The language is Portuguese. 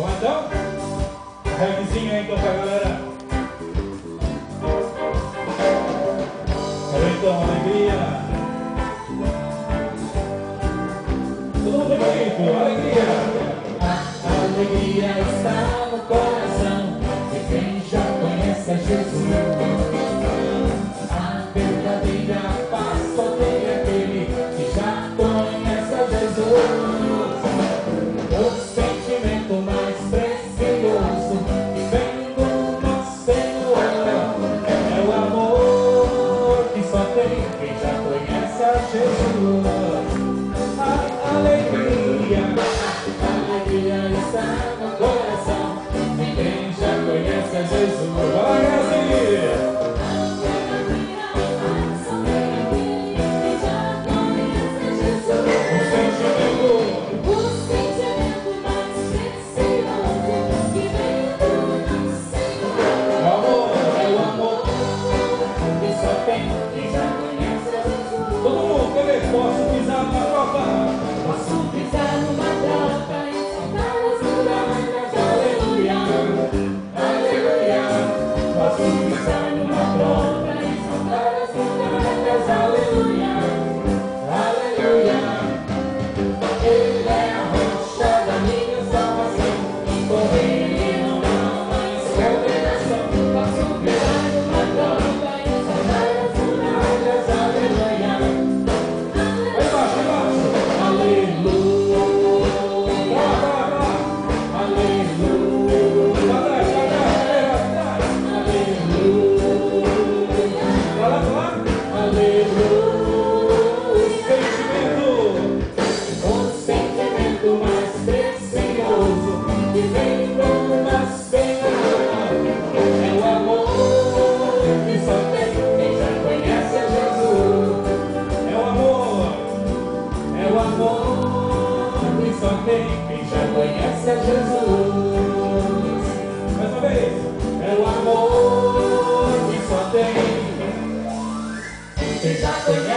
Vamos então? Revizinho aí então pra galera. Quero então, alegria. Todo mundo bonito, alegria. A alegria está no coração de quem já conhece a gente. lady, be chuckling at a love. A. Lord. só tem quem já conhece a Jesus. Mais uma vez, é o amor que só tem quem já conhece.